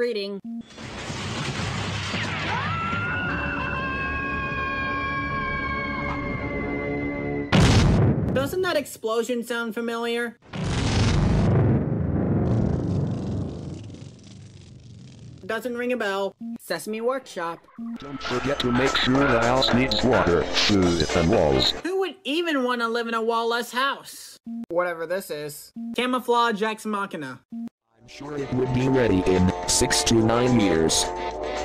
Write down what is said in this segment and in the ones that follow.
Reading. Doesn't that explosion sound familiar? Doesn't ring a bell. Sesame Workshop. Don't forget to make sure the house needs water, food, and walls. Who would even want to live in a wall-less house? Whatever this is. Camouflage Ex Machina. I'm sure it would be ready in six to nine years.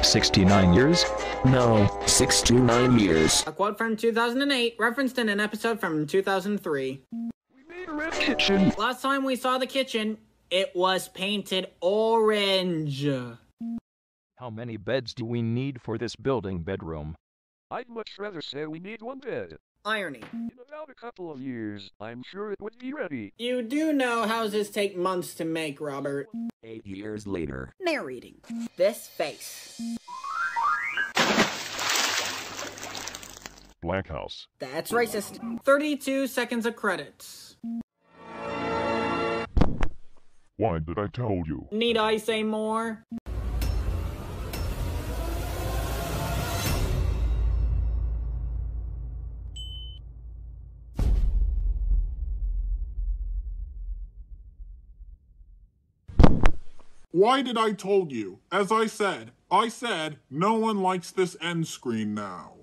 69 years? No, six to nine years. A quote from 2008, referenced in an episode from 2003. We made a red kitchen. Last time we saw the kitchen, it was painted orange. How many beds do we need for this building bedroom? I'd much rather say we need one bed. Irony. In about a couple of years, I'm sure it would be ready. You do know houses take months to make, Robert. Eight years later. Narrating. This face. Black House. That's racist. 32 seconds of credits. Why did I tell you? Need I say more? Why did I told you? As I said, I said no one likes this end screen now.